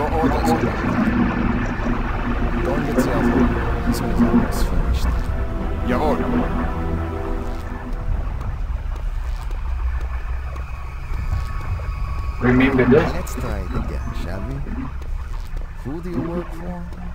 Your orders. Don't get the other as soon as I was finished. Jawohl. Remember this? Let's try it again, shall we? Who do you work for?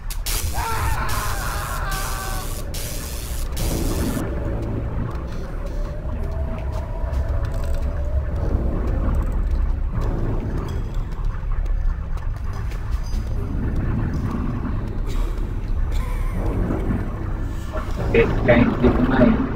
该去买。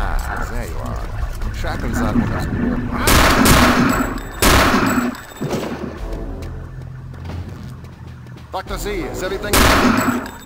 Ah, there you are. Shackles are Dr. Z, is everything...